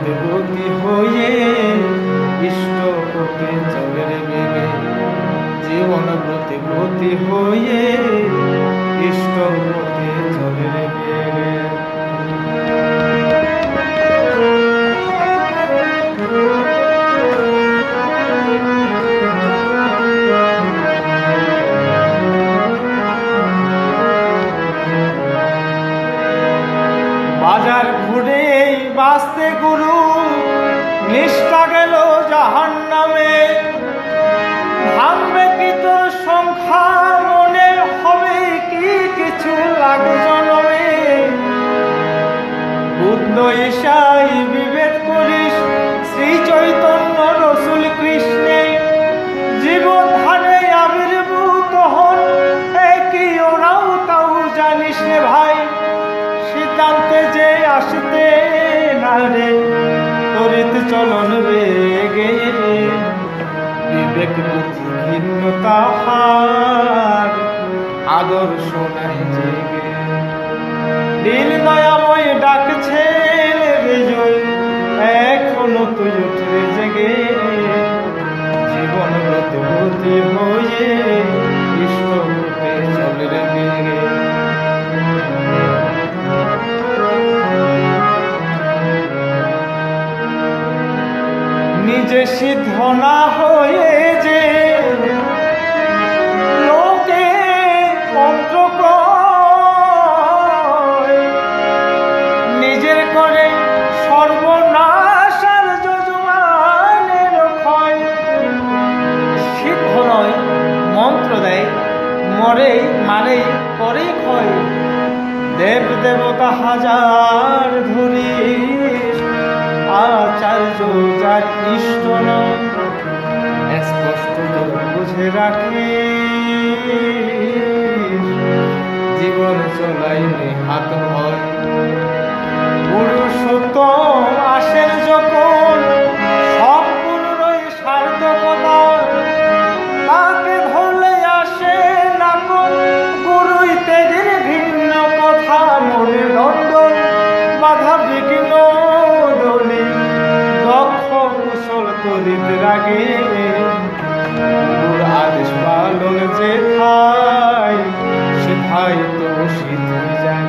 পদবতী হয়ে ইষ্টকে চলের বেগে জীবন প্রতিভূতি হয়ে ইষ্ট নিষ্ঠা গেল জাহান নামে ভাববে কি তোর সংখ্যা, মনে হবে কি কিছু লাগে জনমে। বুদ্ধ ঈশাই বিভেদ করিস, শ্রী চৈতন্য রসুল কৃষ্ণে চলন বেগে বিবেক বুদ্ধি ভিন্ন তাহার আদর্শ নাই জেগে। দিল দয়াময় ডাকছে এখনও তুই উঠে জেগে। জীবন ব্রতবতী হয়ে নিজে সিদ্ধ না হয়ে যে লোকে মন্ত্র নিজের করে সর্বনাশ আর যজমানের ক্ষয়। সিদ্ধ নয়, মন্ত্র দেয় মরে মারে করে ক্ষয়। দেব দেবতা হাজার ধরি আচার্য যার ইষ্ট স্পষ্ট তো বুঝে রাখে জীবন চলাই হাত হয়। পুরুষোত্তম দিন আগে আদেশ পালন যে থাই সে থাই তো শীত যায়